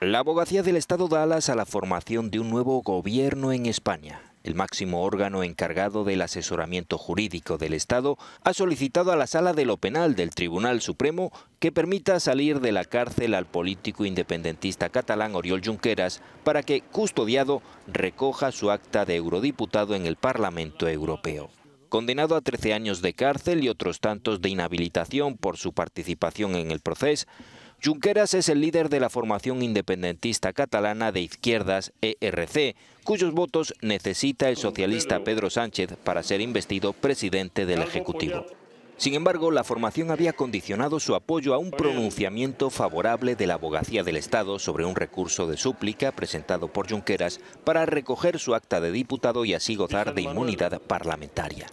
La abogacía del Estado da alas a la formación de un nuevo gobierno en España. El máximo órgano encargado del asesoramiento jurídico del Estado ha solicitado a la Sala de lo Penal del Tribunal Supremo que permita salir de la cárcel al político independentista catalán Oriol Junqueras para que, custodiado, recoja su acta de eurodiputado en el Parlamento Europeo. Condenado a 13 años de cárcel y otros tantos de inhabilitación por su participación en el proceso, Junqueras es el líder de la formación independentista catalana de izquierdas ERC, cuyos votos necesita el socialista Pedro Sánchez para ser investido presidente del Ejecutivo. Sin embargo, la formación había condicionado su apoyo a un pronunciamiento favorable de la Abogacía del Estado sobre un recurso de súplica presentado por Junqueras para recoger su acta de diputado y así gozar de inmunidad parlamentaria.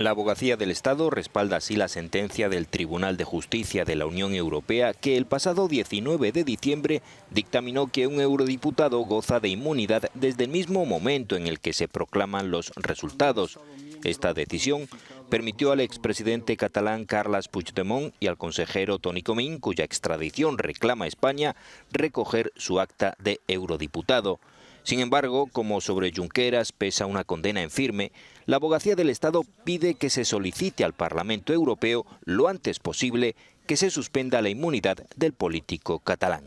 La Abogacía del Estado respalda así la sentencia del Tribunal de Justicia de la Unión Europea que el pasado 19 de diciembre dictaminó que un eurodiputado goza de inmunidad desde el mismo momento en el que se proclaman los resultados. Esta decisión permitió al expresidente catalán Carles Puigdemont y al consejero Toni Comín, cuya extradición reclama España, recoger su acta de eurodiputado. Sin embargo, como sobre Junqueras pesa una condena en firme, la abogacía del Estado pide que se solicite al Parlamento Europeo lo antes posible que se suspenda la inmunidad del político catalán.